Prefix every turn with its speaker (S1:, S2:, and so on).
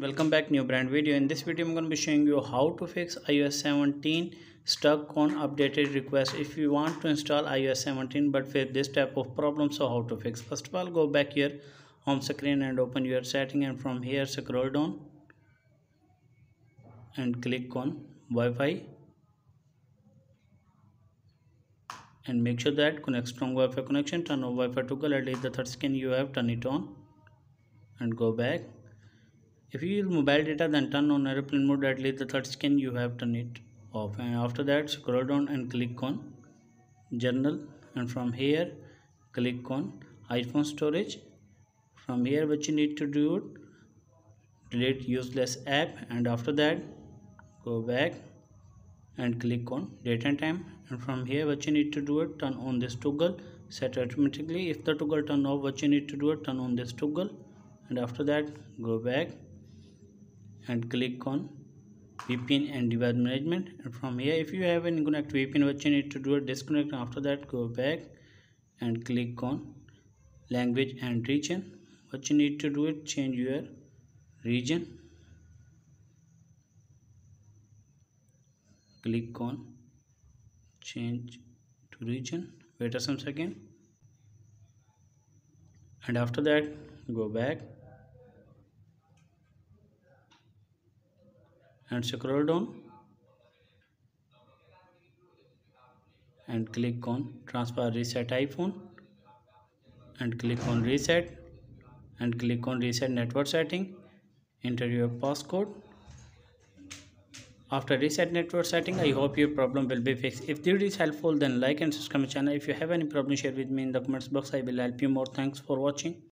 S1: welcome back new brand video. In this video i'm going to be showing you how to fix ios 17 stuck on updated request. If you want to install ios 17 but with this type of problem so how to fix? First of all go back here home screen and open your setting and from here scroll down and click on wi-fi. And make sure that connect strong wi-fi connection turn on wi-fi toggle at least the third skin you have turn it on and go back if you use mobile data then turn on airplane mode at least the third scan you have turn it off. And after that scroll down and click on journal. And from here click on iphone storage. From here what you need to do delete useless app. And after that go back and click on date and time. And from here what you need to do it turn on this toggle. Set automatically. If the toggle turn off what you need to do it turn on this toggle. And after that go back and click on VPN and device management. And from here if you have an connect VPN what you need to do is disconnect. After that go back and click on language and region what you need to do is change your region. Click on change to region. Wait a some second. And after that go back and scroll down and click on transfer reset iphone and click on reset and click on reset network setting enter your passcode. After reset network setting i hope your problem will be fixed. If this is helpful then like and subscribe my channel. If you have any problem share with me in the comments box. I will help you more. Thanks for watching